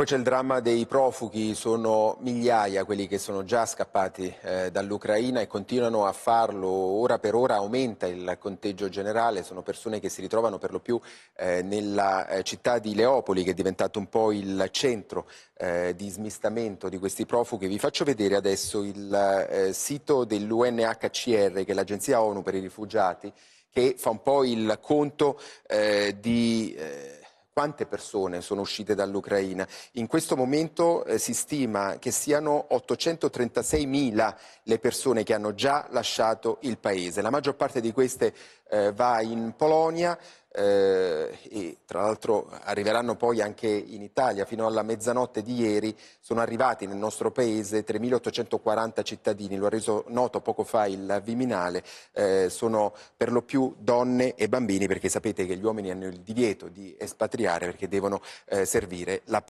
poi c'è il dramma dei profughi, sono migliaia quelli che sono già scappati eh, dall'Ucraina e continuano a farlo, ora per ora aumenta il conteggio generale, sono persone che si ritrovano per lo più eh, nella eh, città di Leopoli che è diventato un po' il centro eh, di smistamento di questi profughi. Vi faccio vedere adesso il eh, sito dell'UNHCR che è l'agenzia ONU per i rifugiati che fa un po' il conto eh, di quante persone sono uscite dall'Ucraina. In questo momento eh, si stima che siano 836.000 le persone che hanno già lasciato il paese. La maggior parte di queste eh, va in Polonia, eh, e tra l'altro arriveranno poi anche in Italia. Fino alla mezzanotte di ieri sono arrivati nel nostro paese 3.840 cittadini, lo ha reso noto poco fa il Viminale, eh, sono per lo più donne e bambini perché sapete che gli uomini hanno il divieto di espatriare perché devono eh, servire la